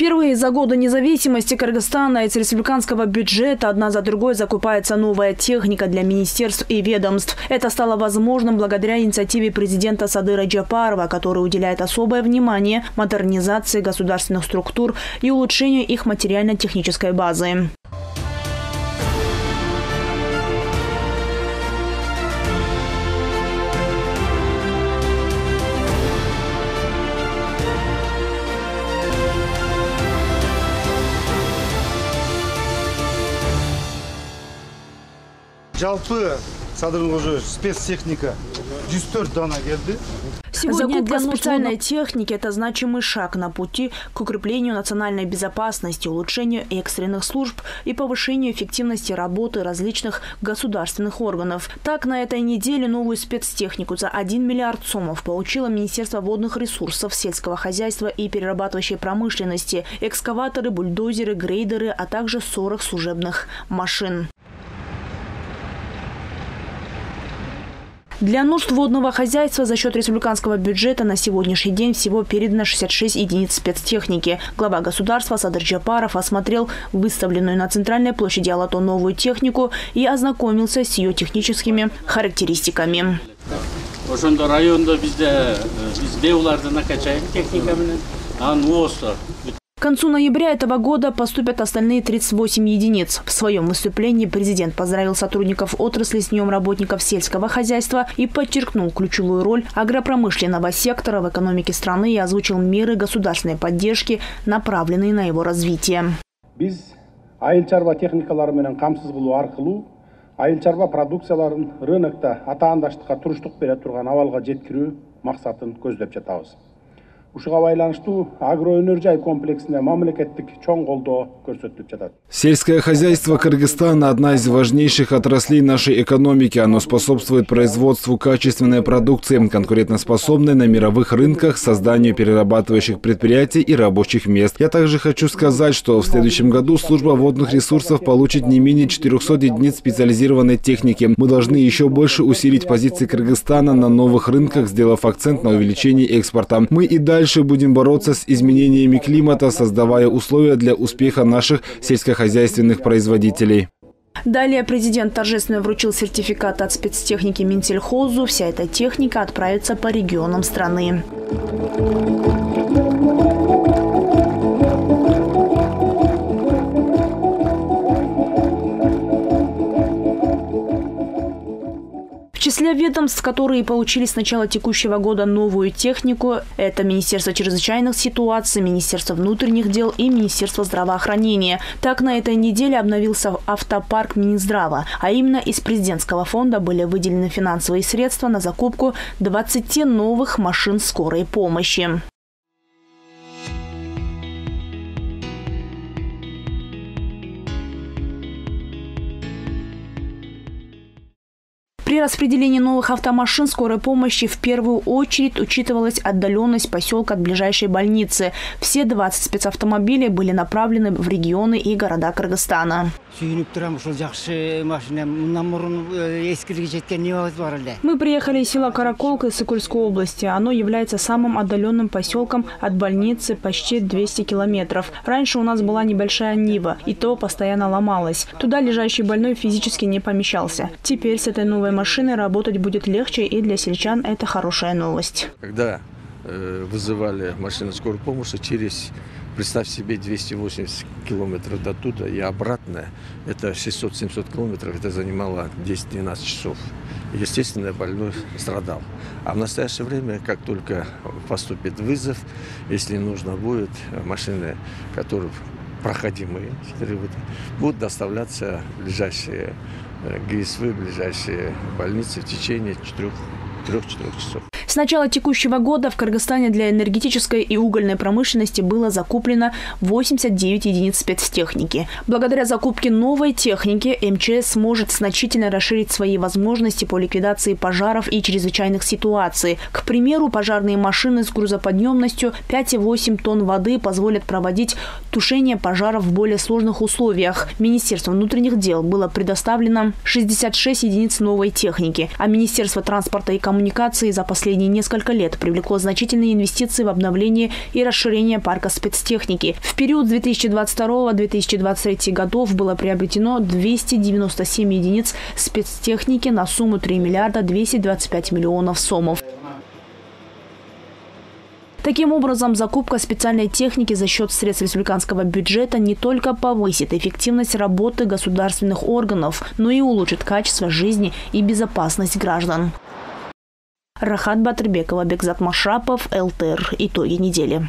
Впервые за годы независимости Кыргызстана из республиканского бюджета одна за другой закупается новая техника для министерств и ведомств. Это стало возможным благодаря инициативе президента Садыра Джапарова, который уделяет особое внимание модернизации государственных структур и улучшению их материально-технической базы. Жалпы кожоевич спецтехника жүз төрт дана келди Сегодня Закупка для специальной техники – это значимый шаг на пути к укреплению национальной безопасности, улучшению экстренных служб и повышению эффективности работы различных государственных органов. Так, на этой неделе новую спецтехнику за 1 миллиард сомов получило Министерство водных ресурсов, сельского хозяйства и перерабатывающей промышленности, экскаваторы, бульдозеры, грейдеры, а также 40 служебных машин. Для нужд водного хозяйства за счет республиканского бюджета на сегодняшний день всего передано 66 единиц спецтехники. Глава государства Садыр Джапаров осмотрел выставленную на центральной площади Алато новую технику и ознакомился с ее техническими характеристиками. ошондо райондо бизде биз беуларды накачаем техника менен анан к концу ноября этого года поступят остальные 38 единиц. В своем выступлении президент поздравил сотрудников отрасли с Днем работников сельского хозяйства и подчеркнул ключевую роль агропромышленного сектора в экономике страны и озвучил меры государственной поддержки, направленные на его развитие. Айыл продукцияларын рынокто атаандаштыкка туруштук бере турган абалга жеткирүү максатын көздөп жатабыз сельское хозяйство кыргызстана одна из важнейших отраслей нашей экономики. Оно способствует производству качественной продукции конкурентоспособной на мировых рынках созданию перерабатывающих предприятий и рабочих мест. Я также хочу сказать что в следующем году служба водных ресурсов получит не менее 400 единиц специализированной техники. Мы должны еще больше усилить позиции кыргызстана на новых рынках сделав акцент на увеличении экспорта. Мы и далее дальше будем бороться с изменениями климата, создавая условия для успеха наших сельскохозяйственных производителей. Далее президент торжественно вручил сертификат от спецтехники Минсельхозу. Вся эта техника отправится по регионам страны. Ведомств, которые получили с начала текущего года новую технику, это Министерство чрезвычайных ситуаций, Министерство внутренних дел и Министерство здравоохранения. Так, на этой неделе обновился автопарк Минздрава, а именно из президентского фонда были выделены финансовые средства на закупку 20 новых машин скорой помощи. При распределении новых автомашин скорой помощи в первую очередь учитывалась отдаленность поселка от ближайшей больницы. Все 20 спецавтомобилей были направлены в регионы и города Кыргызстана. Мы приехали из села Караколка из Сыкульской области. Оно является самым отдаленным поселком от больницы почти 200 километров. Раньше у нас была небольшая Нива, и то постоянно ломалась. Туда лежащий больной физически не помещался. Теперь с этой новой машиной работать будет легче, и для сельчан это хорошая новость. Когда э, вызывали машину скорой помощи через Представь себе 280 километров до туда и обратно. Это 600-700 километров. Это занимало 10-12 часов. Естественно, больной страдал. А в настоящее время, как только поступит вызов, если нужно будет, машины, которые проходимые, будут доставляться в ближайшие ГСВ, ближайшие больницы в течение 4-4 часов. С начала текущего года в Кыргызстане для энергетической и угольной промышленности было закуплено 89 единиц спецтехники. Благодаря закупке новой техники МЧС сможет значительно расширить свои возможности по ликвидации пожаров и чрезвычайных ситуаций. К примеру, пожарные машины с грузоподъемностью 5,8 тонн воды позволят проводить тушение пожаров в более сложных условиях. Министерству внутренних дел было предоставлено 66 единиц новой техники, а Министерство транспорта и коммуникации за последние последние несколько лет привлекло значительные инвестиции в обновление и расширение парка спецтехники. В период 2022-2023 годов было приобретено 297 единиц спецтехники на сумму 3 миллиарда 225 миллионов сомов. Таким образом, закупка специальной техники за счет средств республиканского бюджета не только повысит эффективность работы государственных органов, но и улучшит качество жизни и безопасность граждан. Рахат Батырбекова, Бекзат Машапов, ЛТР. Итоги недели.